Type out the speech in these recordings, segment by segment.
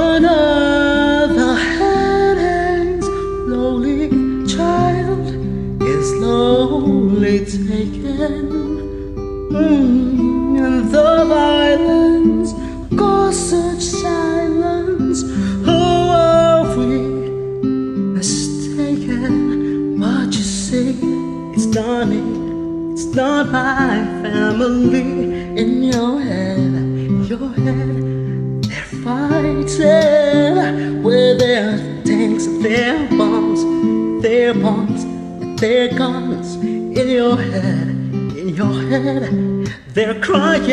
One of the heavens, lonely child, is slowly taken. Mm, and the violence such silence. Who are we mistaken? What you see, it's. It's not my family in your head, in your head. They're fine fighting with their tanks, their bombs, their bombs, their guns. In your head, in your head, they're crying.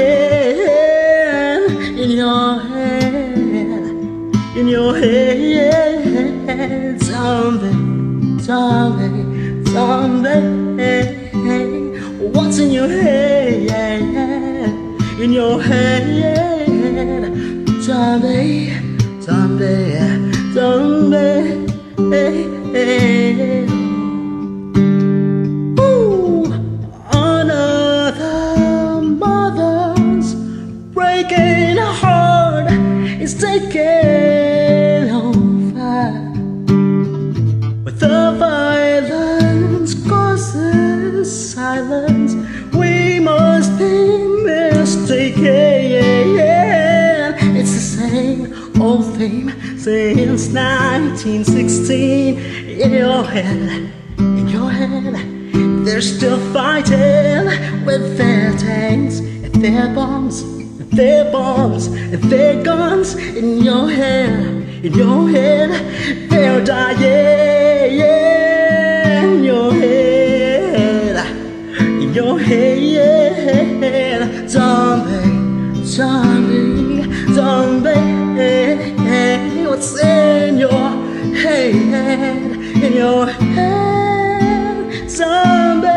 In your head, in your head, zombie, zombie, zombie. What's in your head? In your head, zombie, zombie, zombie. Ooh, another mother's breaking heart is taking since 1916. In your head, in your head, they're still fighting with their tanks and their bombs, and their bombs and their guns. In your head, in your head, they're dying. In your head, in your head, zombie, zombie, zombie what's in your head, in your head, zombie.